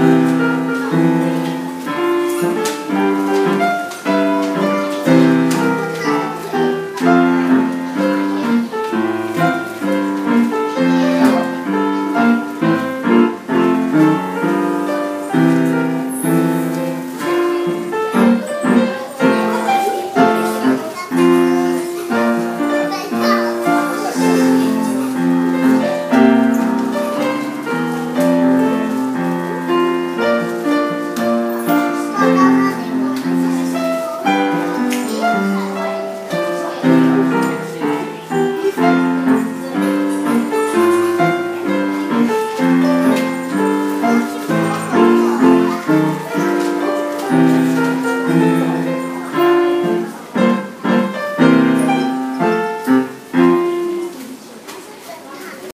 Música